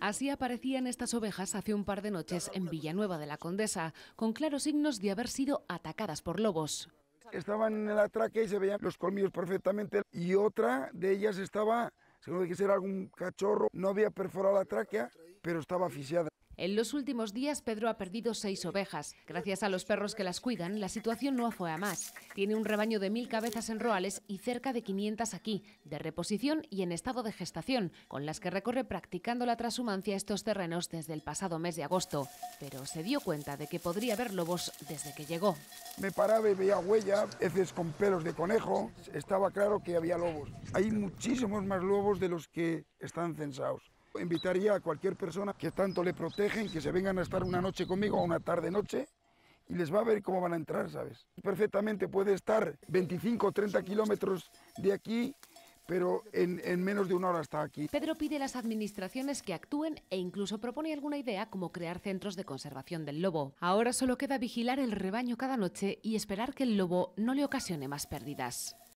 Así aparecían estas ovejas hace un par de noches en Villanueva de la Condesa, con claros signos de haber sido atacadas por lobos. Estaban en la tráquea y se veían los colmillos perfectamente y otra de ellas estaba, según que ser algún cachorro, no había perforado la tráquea, pero estaba asfixiada. En los últimos días, Pedro ha perdido seis ovejas. Gracias a los perros que las cuidan, la situación no fue a más. Tiene un rebaño de mil cabezas en Roales y cerca de 500 aquí, de reposición y en estado de gestación, con las que recorre practicando la transhumancia estos terrenos desde el pasado mes de agosto. Pero se dio cuenta de que podría haber lobos desde que llegó. Me paraba y veía huella, heces con pelos de conejo. Estaba claro que había lobos. Hay muchísimos más lobos de los que están censados. Invitaría a cualquier persona que tanto le protegen, que se vengan a estar una noche conmigo o una tarde-noche y les va a ver cómo van a entrar, ¿sabes? Perfectamente puede estar 25 o 30 kilómetros de aquí pero en, en, menos de una hora está aquí. Pedro pide a las administraciones que actúen e incluso propone alguna idea como crear centros de conservación del lobo. Ahora solo queda vigilar el rebaño cada noche y esperar que el lobo no le ocasione más pérdidas.